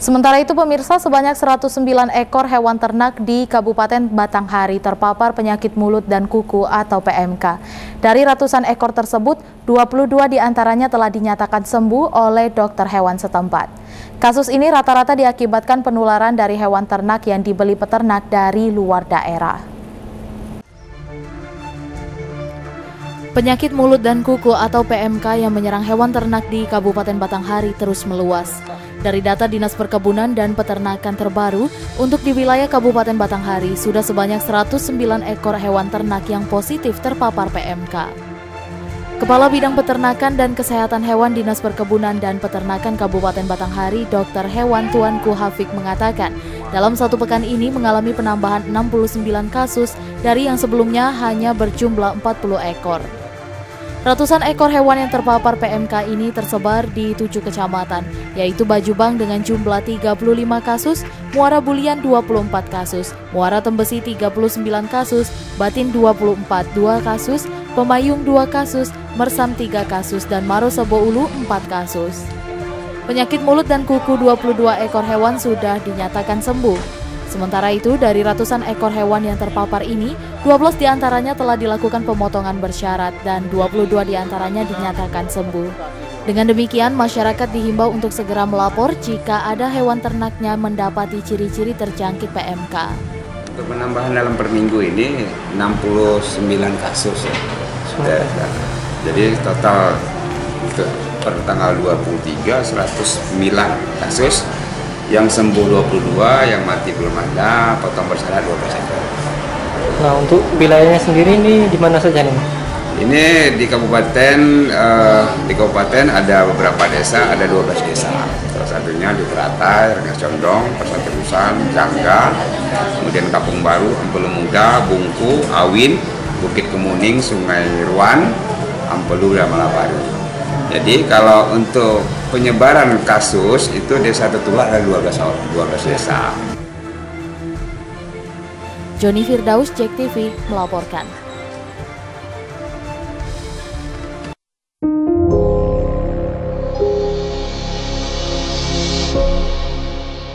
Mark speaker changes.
Speaker 1: Sementara itu pemirsa sebanyak 109 ekor hewan ternak di Kabupaten Batanghari terpapar penyakit mulut dan kuku atau PMK. Dari ratusan ekor tersebut, 22 di antaranya telah dinyatakan sembuh oleh dokter hewan setempat. Kasus ini rata-rata diakibatkan penularan dari hewan ternak yang dibeli peternak dari luar daerah. Penyakit mulut dan kuku atau PMK yang menyerang hewan ternak di Kabupaten Batanghari terus meluas. Dari data Dinas Perkebunan dan Peternakan terbaru, untuk di wilayah Kabupaten Batanghari sudah sebanyak 109 ekor hewan ternak yang positif terpapar PMK. Kepala Bidang Peternakan dan Kesehatan Hewan Dinas Perkebunan dan Peternakan Kabupaten Batanghari, Dr. Hewan Tuanku Hafik mengatakan, dalam satu pekan ini mengalami penambahan 69 kasus dari yang sebelumnya hanya berjumlah 40 ekor. Ratusan ekor hewan yang terpapar PMK ini tersebar di tujuh kecamatan, yaitu Bajubang dengan jumlah 35 kasus, Muara Bulian 24 kasus, Muara Tembesi 39 kasus, Batin 24 2 kasus, Pemayung 2 kasus, Mersam 3 kasus, dan Marosebo Ulu 4 kasus. Penyakit mulut dan kuku 22 ekor hewan sudah dinyatakan sembuh. Sementara itu, dari ratusan ekor hewan yang terpapar ini, 12 di antaranya telah dilakukan pemotongan bersyarat dan 22 di antaranya dinyatakan sembuh. Dengan demikian, masyarakat dihimbau untuk segera melapor jika ada hewan ternaknya mendapati ciri-ciri terjangkit PMK.
Speaker 2: Untuk penambahan dalam per minggu ini 69 kasus ya. Sudah, jadi total per tanggal 23 109 kasus yang sembuh 22, yang mati belum ada, potong bersalah 12 ekor.
Speaker 3: Nah, untuk wilayahnya sendiri ini di mana saja nih?
Speaker 2: Ini di kabupaten uh, di kabupaten ada beberapa desa, ada 12 desa. Salah satunya di Teratai, Rengas Condong, Persatusan, Jangga, kemudian Kampung Baru, Ampelu Muda, Bungku, Awin, Bukit Kemuning, Sungai Ruan, Ampelu dan Malabaru. Jadi kalau untuk penyebaran kasus itu desa tertular ada 12 12 desa.
Speaker 1: Joni Firdaus, Cek TV melaporkan.